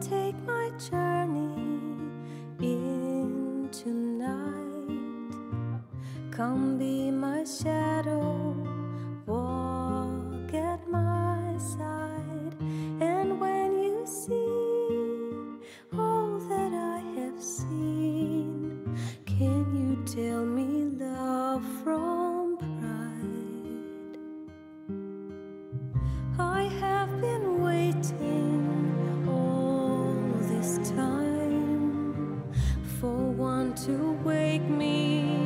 take my journey into night. Come be my shadow. to wake me.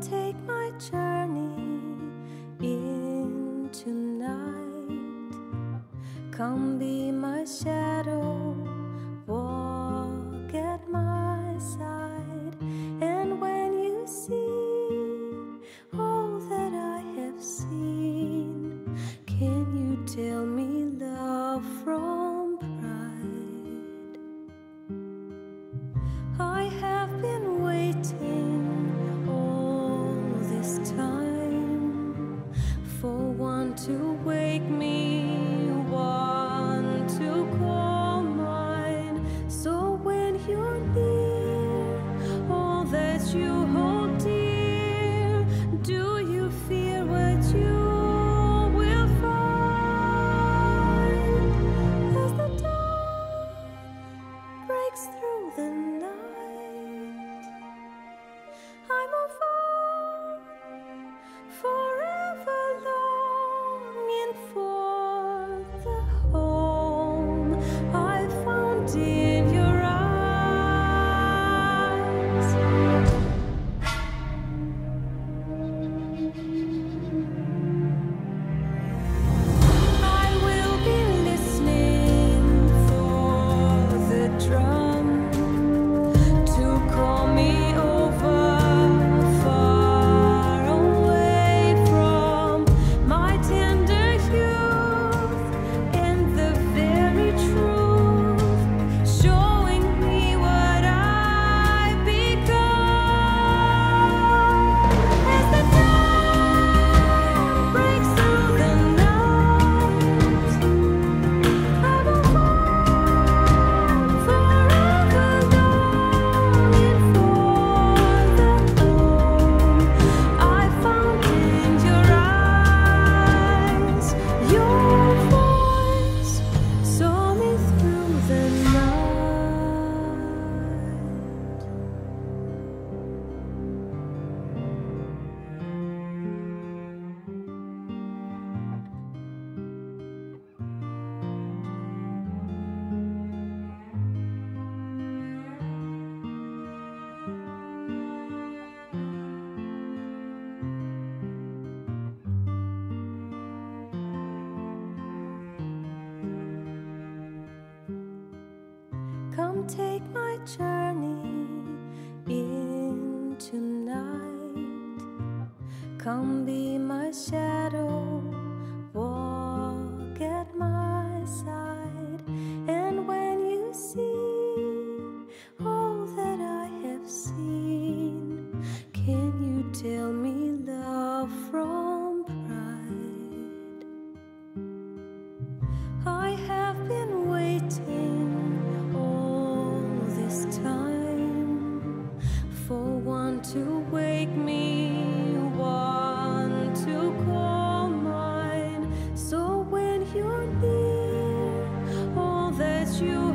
take my journey into night. Come be my shadow. Want to wake me take my journey into night. Come be my shadow, to wake me, one to call mine. So when you're near, all that you